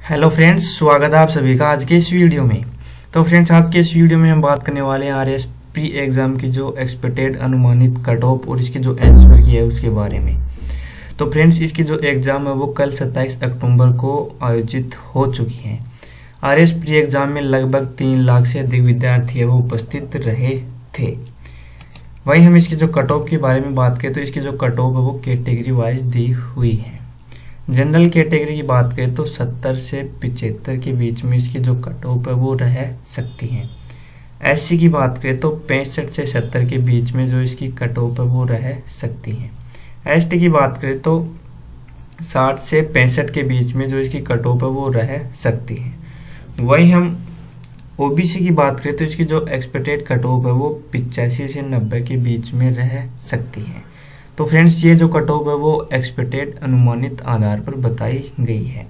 Hello friends, स्वागत है आप सभी का आज के इस वीडियो में। तो फ्रेंड्स, आज के इस वीडियो में हम बात करने वाले हैं आर एस प्री एग्ज़ाम की जो एक्सपेक्टेड, अनुमानित कट ऑफ़ और इसकी जो आंसर की है उसके बारे में। तो फ्रेंड्स, इसकी जो एग्ज़ाम है वो कल 27 अक्टूबर को आयोजित हो चुकी है। आर एस प्री एग्ज़ाम में लगभग तीन लाख से अधिक विद्यार्थी वो उपस्थित रहे थे। वहीं हम इसकी जो कट ऑफ़ के बारे में बात करें तो इसकी जो कट ऑफ़ है वो कैटेगरी वाइज दी हुई है। जनरल कैटेगरी की बात करें तो 70 से पिचहत्तर के बीच में इसकी जो कट ऑफ़ है वो रह सकती है। एससी की बात करें तो पैंसठ से सत्तर के बीच में जो इसकी कट ऑफ़ है वो रह सकती है। एसटी की बात करें तो 60 से पैंसठ के बीच में जो इसकी कट ऑफ़ है वो रह सकती है। वहीं हम ओबीसी की बात करें तो इसकी जो एक्सपेक्टेड कट ऑफ़ है वो पिचासी से नब्बे के बीच में रह सकती है। तो फ्रेंड्स ये जो कट ऑफ़ है वो एक्सपेक्टेड अनुमानित आधार पर बताई गई है।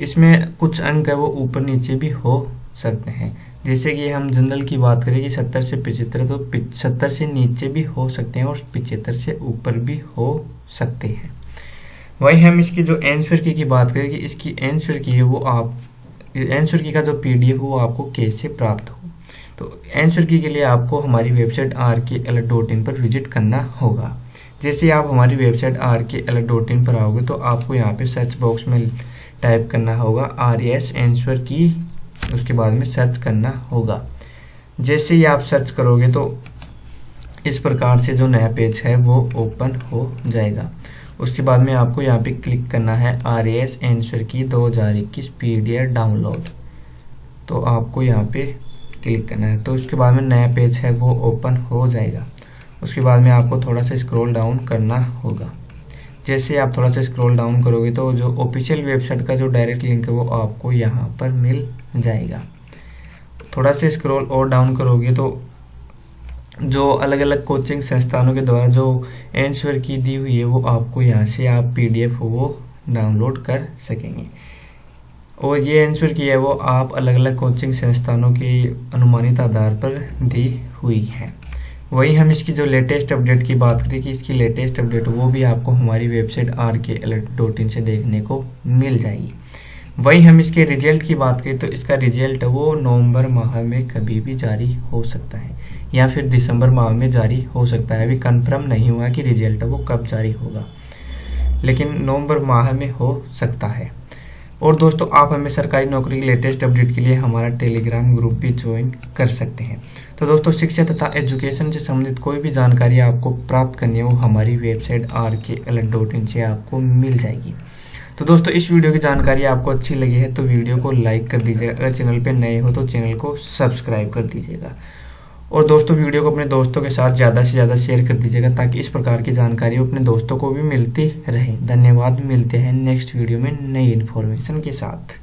इसमें कुछ अंक है वो ऊपर नीचे भी हो सकते हैं। जैसे कि हम जनरल की बात करें कि सत्तर से पिछहत्तर तो सत्तर से नीचे भी हो सकते हैं और पिछहत्तर से ऊपर भी हो सकते हैं। वही हम इसकी जो आंसर की, की बात करें कि इसकी आंसर की है वो आप आंसर की का जो पी पीडीएफ वो आपको कैसे प्राप्त हो? तो आंसर की के लिए आपको हमारी website R K L dot in पर विज़िट करना होगा। जैसे आप हमारी website R K L dot in पर आओगे तो आपको यहाँ पे सर्च बॉक्स में टाइप करना होगा आर एस एंसर की। उसके बाद में सर्च करना होगा। जैसे ही आप सर्च करोगे तो इस प्रकार से जो नया पेज है, वो ओपन हो जाएगा। उसके बाद में आपको यहाँ पे क्लिक करना है आर एस एंसर की दो हज़ार इक्कीस पी डाउनलोड तो आपको यहाँ पे क्लिक करना है। तो उसके बाद में नया पेज है, वो ओपन हो जाएगा। उसके बाद में आपको थोड़ा सा स्क्रॉल डाउन करना होगा। जैसे आप थोड़ा सा स्क्रॉल डाउन करोगे तो जो ऑफिशियल वेबसाइट का जो डायरेक्ट लिंक है वो आपको यहाँ पर मिल जाएगा। थोड़ा सा स्क्रॉल और डाउन करोगे तो जो अलग अलग कोचिंग संस्थानों के द्वारा जो एंसर की दी हुई है वो आपको यहाँ से आप पीडीएफ वो डाउनलोड कर सकेंगे। और ये आंसर की है वो आप अलग अलग कोचिंग संस्थानों के अनुमानित आधार पर दी हुई है। वही हम इसकी जो लेटेस्ट अपडेट की बात करें कि इसकी लेटेस्ट अपडेट वो भी आपको हमारी website R K alert dot in से देखने को मिल जाएगी। वही हम इसके रिज़ल्ट की बात करें तो इसका रिज़ल्ट वो नवंबर माह में कभी भी जारी हो सकता है, या फिर दिसंबर माह में जारी हो सकता है। अभी कंफर्म नहीं हुआ कि रिज़ल्ट वो कब जारी होगा, लेकिन नवंबर माह में हो सकता है। और दोस्तों, आप हमें सरकारी नौकरी की लेटेस्ट अपडेट के लिए हमारा टेलीग्राम ग्रुप भी ज्वाइन कर सकते हैं। तो दोस्तों, शिक्षा तथा एजुकेशन से संबंधित कोई भी जानकारी आपको प्राप्त करनी हो, हमारी website R K L dot in से आपको मिल जाएगी। तो दोस्तों, इस वीडियो की जानकारी आपको अच्छी लगी है तो वीडियो को लाइक कर दीजिएगा। अगर चैनल पर नए हो तो चैनल को सब्सक्राइब कर दीजिएगा। और दोस्तों, वीडियो को अपने दोस्तों के साथ ज़्यादा से ज़्यादा शेयर कर दीजिएगा ताकि इस प्रकार की जानकारी अपने दोस्तों को भी मिलती रहे। धन्यवाद, मिलते हैं नेक्स्ट वीडियो में नई इन्फॉर्मेशन के साथ।